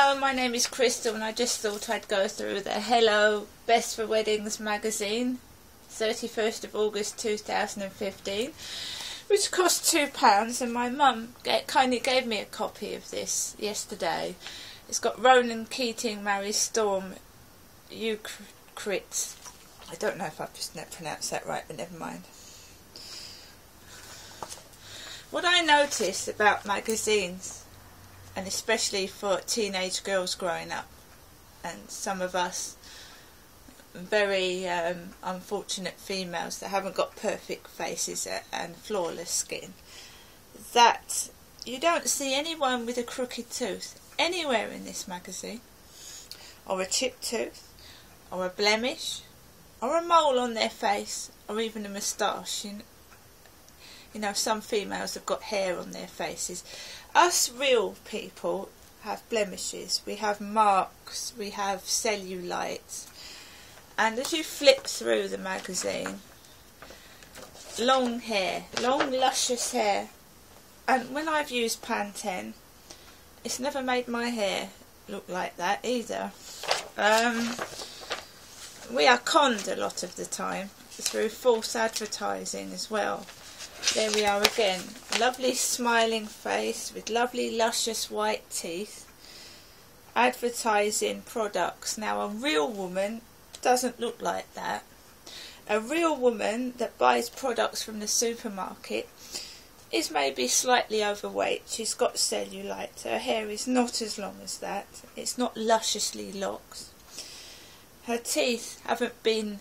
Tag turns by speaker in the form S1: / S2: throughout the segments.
S1: Hello, my name is Crystal, and I just thought I'd go through the Hello Best for Weddings magazine, 31st of August 2015, which cost £2, and my mum kindly gave me a copy of this yesterday. It's got Ronan Keating marries Storm Ukrit. I don't know if I've just pronounced that right, but never mind. What I notice about magazines and especially for teenage girls growing up, and some of us very um, unfortunate females that haven't got perfect faces and flawless skin, that you don't see anyone with a crooked tooth anywhere in this magazine, or a chipped tooth, or a blemish, or a mole on their face, or even a moustache. You know, you know, some females have got hair on their faces. Us real people have blemishes, we have marks, we have cellulite. And as you flip through the magazine, long hair, long luscious hair. And when I've used Pantene, it's never made my hair look like that either. Um, we are conned a lot of the time through false advertising as well. There we are again. Lovely smiling face with lovely luscious white teeth. Advertising products. Now a real woman doesn't look like that. A real woman that buys products from the supermarket is maybe slightly overweight. She's got cellulite. Her hair is not as long as that. It's not lusciously locked. Her teeth haven't been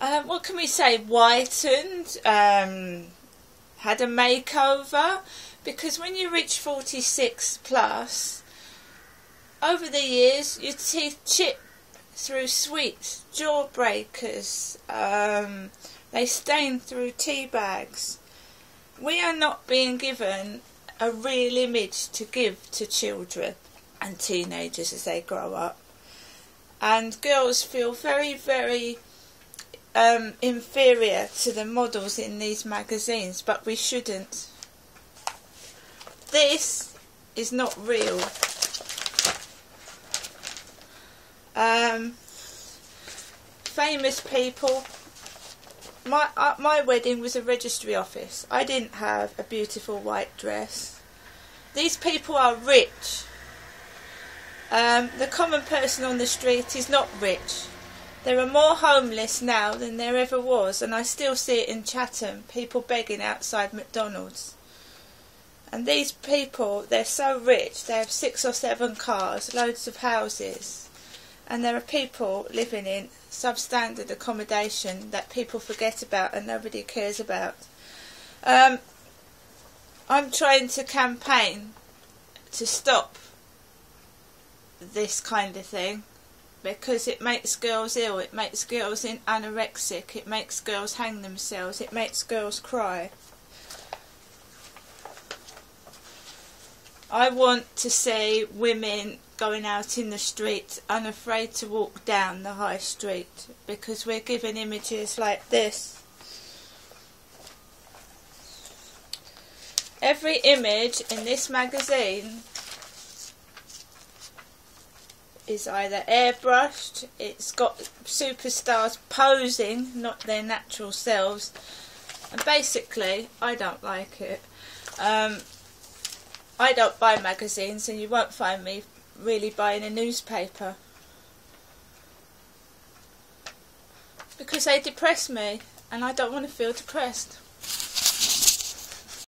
S1: um, what can we say? Whitened, um, had a makeover, because when you reach 46 plus, over the years, your teeth chip through sweets, jawbreakers, um, they stain through tea bags. We are not being given a real image to give to children and teenagers as they grow up. And girls feel very, very um, inferior to the models in these magazines, but we shouldn't. This is not real. Um, famous people. My uh, my wedding was a registry office. I didn't have a beautiful white dress. These people are rich. Um, the common person on the street is not rich. There are more homeless now than there ever was, and I still see it in Chatham, people begging outside McDonald's. And these people, they're so rich, they have six or seven cars, loads of houses, and there are people living in substandard accommodation that people forget about and nobody cares about. Um, I'm trying to campaign to stop this kind of thing because it makes girls ill, it makes girls in anorexic, it makes girls hang themselves, it makes girls cry. I want to see women going out in the street unafraid to walk down the high street because we're given images like this. Every image in this magazine is either airbrushed, it's got superstars posing, not their natural selves, and basically, I don't like it. Um, I don't buy magazines, and you won't find me really buying a newspaper because they depress me, and I don't want to feel depressed.